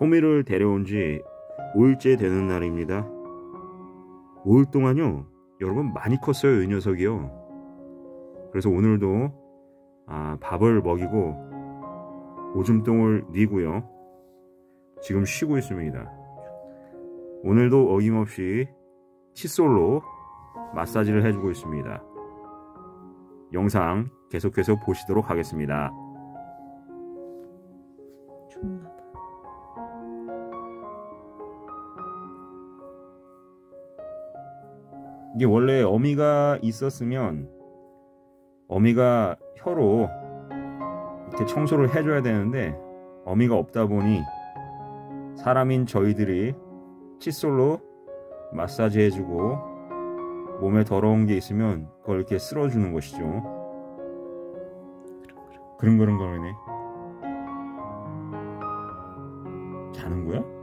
토미를 데려온 지 5일째 되는 날입니다. 5일 동안요, 여러분 많이 컸어요, 이 녀석이요. 그래서 오늘도 아, 밥을 먹이고 오줌똥을 니고요. 지금 쉬고 있습니다. 오늘도 어김없이 칫솔로 마사지를 해주고 있습니다. 영상 계속해서 보시도록 하겠습니다. 좋나 이게 원래 어미가 있었으면 어미가 혀로 이렇게 청소를 해줘야 되는데 어미가 없다 보니 사람인 저희들이 칫솔로 마사지 해주고 몸에 더러운 게 있으면 그걸 이렇게 쓸어주는 것이죠. 그런 그런 거네. 자는 거야?